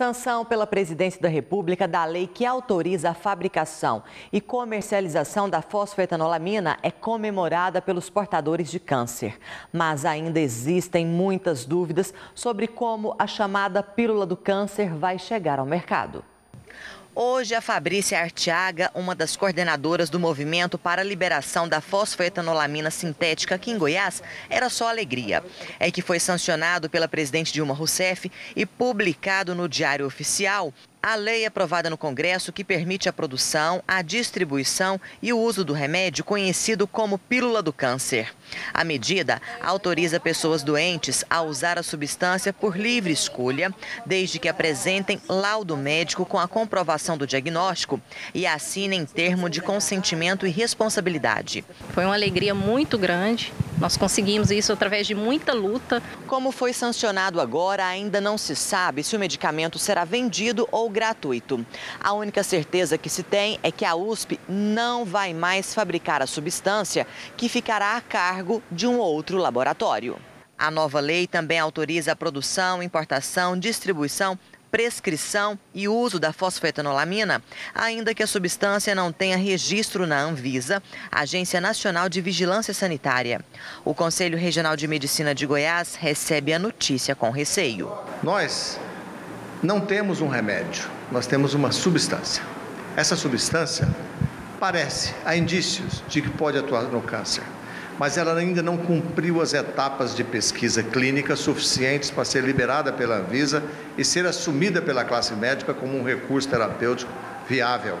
Sanção pela Presidência da República da lei que autoriza a fabricação e comercialização da fosfetanolamina é comemorada pelos portadores de câncer. Mas ainda existem muitas dúvidas sobre como a chamada pílula do câncer vai chegar ao mercado. Hoje, a Fabrícia Artiaga, uma das coordenadoras do movimento para a liberação da fosfetanolamina sintética aqui em Goiás, era só alegria. É que foi sancionado pela presidente Dilma Rousseff e publicado no Diário Oficial a lei aprovada no Congresso que permite a produção, a distribuição e o uso do remédio conhecido como pílula do câncer. A medida autoriza pessoas doentes a usar a substância por livre escolha, desde que apresentem laudo médico com a comprovação do diagnóstico e assinem termo de consentimento e responsabilidade. Foi uma alegria muito grande nós conseguimos isso através de muita luta. Como foi sancionado agora, ainda não se sabe se o medicamento será vendido ou gratuito. A única certeza que se tem é que a USP não vai mais fabricar a substância que ficará a cargo de um outro laboratório. A nova lei também autoriza a produção, importação, distribuição prescrição e uso da fosfetanolamina, ainda que a substância não tenha registro na Anvisa, Agência Nacional de Vigilância Sanitária. O Conselho Regional de Medicina de Goiás recebe a notícia com receio. Nós não temos um remédio, nós temos uma substância. Essa substância parece, há indícios de que pode atuar no câncer mas ela ainda não cumpriu as etapas de pesquisa clínica suficientes para ser liberada pela Anvisa e ser assumida pela classe médica como um recurso terapêutico viável.